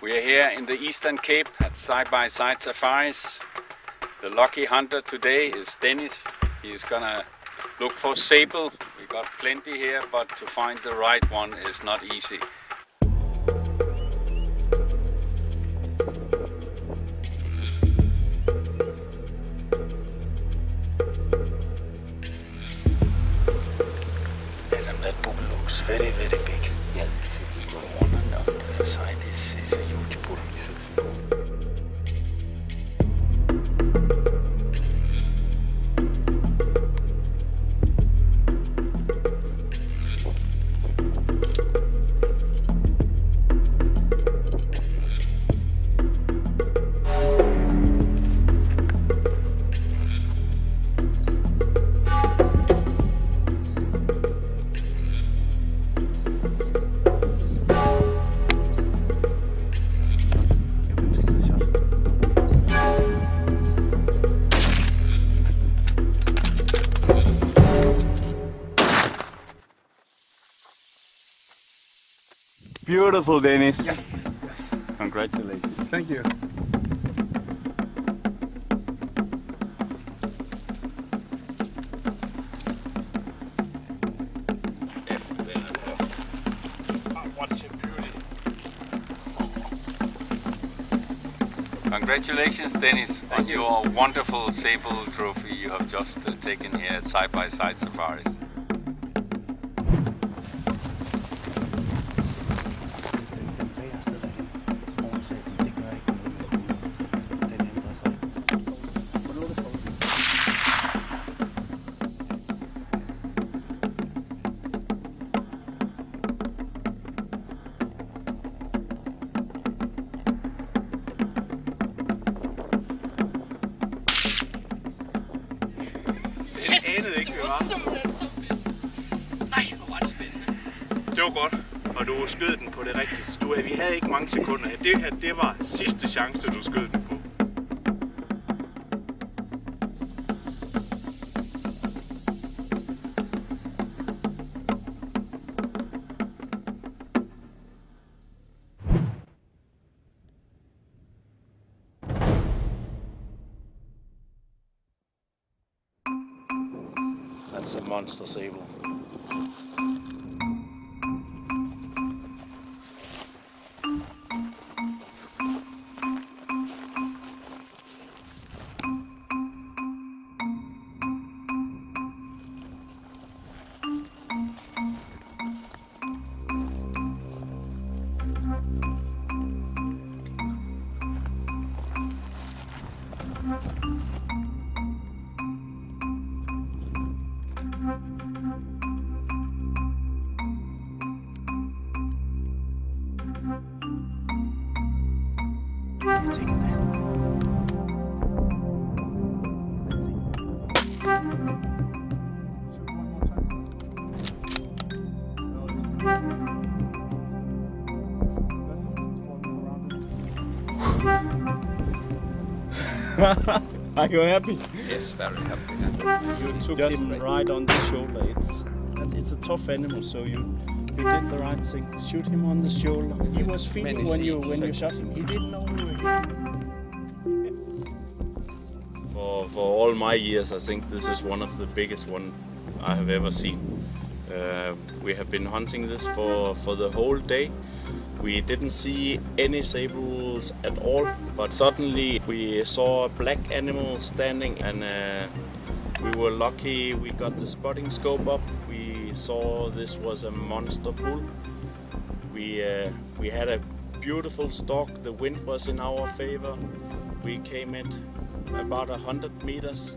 We are here in the Eastern Cape at Side by Side Safaris. The lucky hunter today is Dennis. He's gonna look for sable. We got plenty here, but to find the right one is not easy. Beautiful, Dennis. Yes, yes. Congratulations. Thank you. What's your beauty? Congratulations, Dennis, on your wonderful sable trophy you have just uh, taken here at Side by Side Safaris. Jeg anede ikke, det var. simpelthen så fedt. Nej, hvor var det spændende. Det var godt, og du skød den på det rigtige. Du, vi havde ikke mange sekunder. Det her, det var sidste chance, du skød den på. That's a monster sable. Are you happy? Yes, very happy. You took him right on the shoulder. It's it's a tough animal, so you you did the right thing. Shoot him on the shoulder. He was feeling when you when you shot him. He didn't know you were here. For for all my years, I think this is one of the biggest one I have ever seen. Uh, we have been hunting this for for the whole day. We didn't see any sables at all, but suddenly we saw a black animal standing, and uh, we were lucky. We got the spotting scope up. We saw this was a monster bull. We uh, we had a beautiful stalk. The wind was in our favor. We came at about 100 meters.